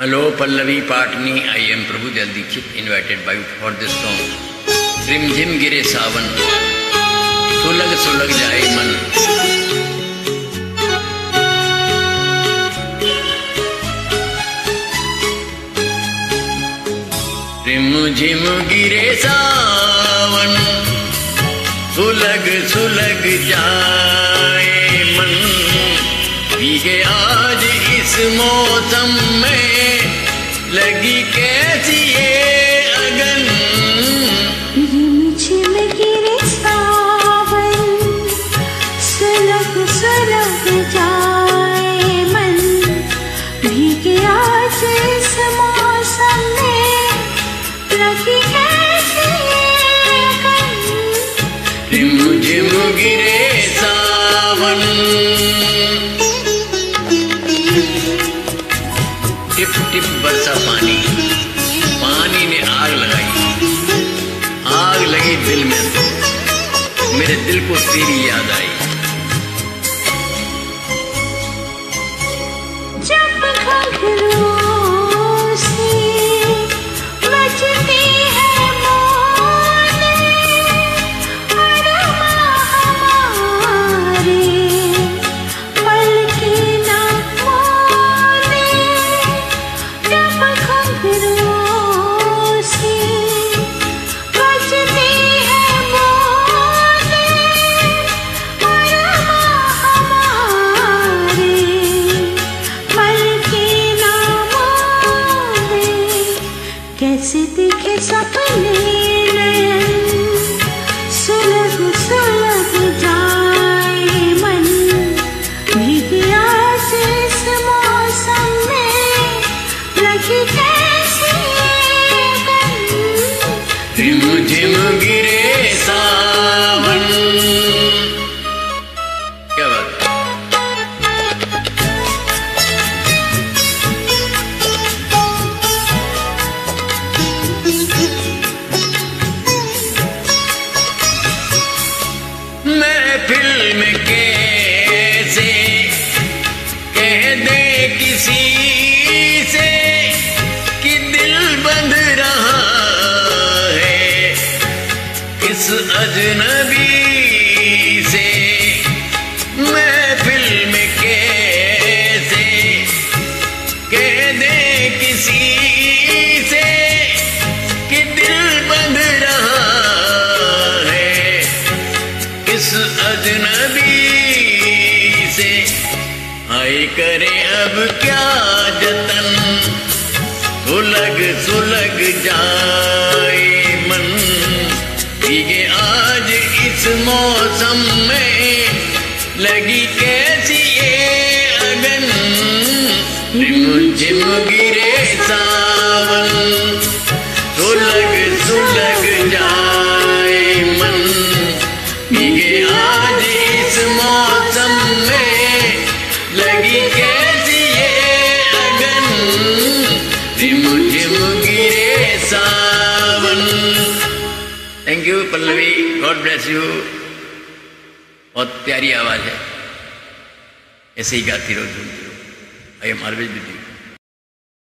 Hello, Pallavi Patni. I am Prabhu Jal Dikshit, invited by for this song. रिम झिम गिरे सावन सुलग सुलग जाए मन रिम झिम गिरे सावन सुलग सुलग जाए भीगे आज इस मौसम में। लगी कैसी ये अगन? रिमझिम गिरे सावन। सुलग सुलग जाए मन। भीगे आज इस मौसम में। लगी कैसी ये अगन? रिम झिम टिप बरसा पानी। पानी ने आग लगाई। आग लगी दिल में। मेरे दिल को तेरी याद आई। सावन क्या बात? में कैसे कह दे किसी से? किस अजनबी से, में कैसे कह दे किसी से कि दिल रहा है। किस अजनबी से आए करे अब क्या जतन? सुलग सुलग जाए मौसम में लगी कैसी ये अगन रिम झिम गिरे सावन सुलग सुलग जाए मन। भीगे आज इस मौसम में लगी कैसी ये अगन रिम झिम गिरे सावन। Thank you Pallavi God bless you बहुत प्यारी आवाज़ है। ऐसे ही गाती रहो झूमती रहो। I am always with